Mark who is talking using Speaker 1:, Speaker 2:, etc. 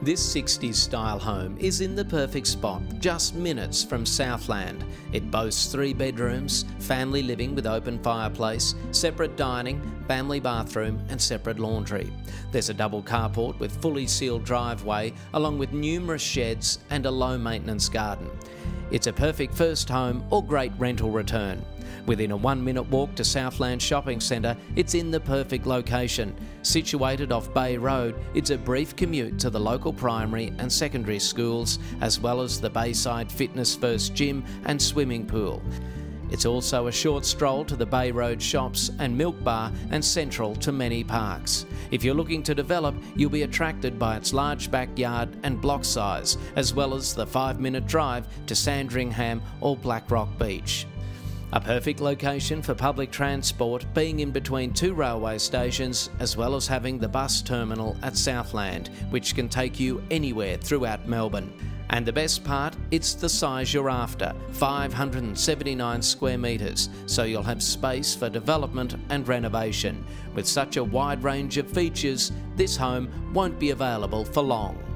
Speaker 1: This 60s style home is in the perfect spot, just minutes from Southland. It boasts three bedrooms, family living with open fireplace, separate dining, family bathroom, and separate laundry. There's a double carport with fully sealed driveway, along with numerous sheds and a low maintenance garden. It's a perfect first home or great rental return. Within a one minute walk to Southland Shopping Centre, it's in the perfect location. Situated off Bay Road, it's a brief commute to the local primary and secondary schools, as well as the Bayside Fitness First Gym and swimming pool. It's also a short stroll to the Bay Road shops and milk bar and central to many parks. If you're looking to develop, you'll be attracted by its large backyard and block size, as well as the five minute drive to Sandringham or Blackrock Beach. A perfect location for public transport, being in between two railway stations, as well as having the bus terminal at Southland, which can take you anywhere throughout Melbourne. And the best part, it's the size you're after 579 square metres, so you'll have space for development and renovation. With such a wide range of features, this home won't be available for long.